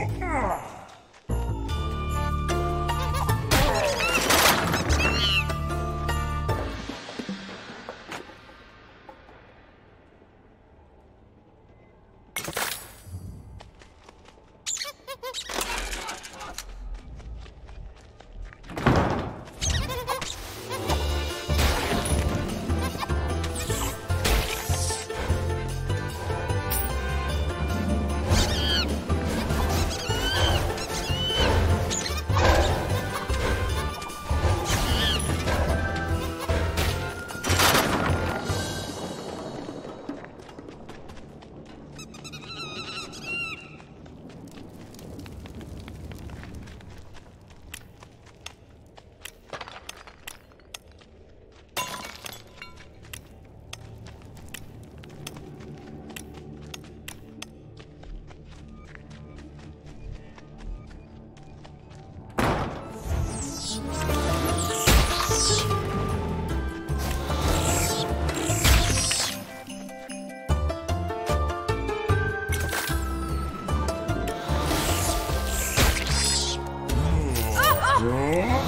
Uh -huh. João.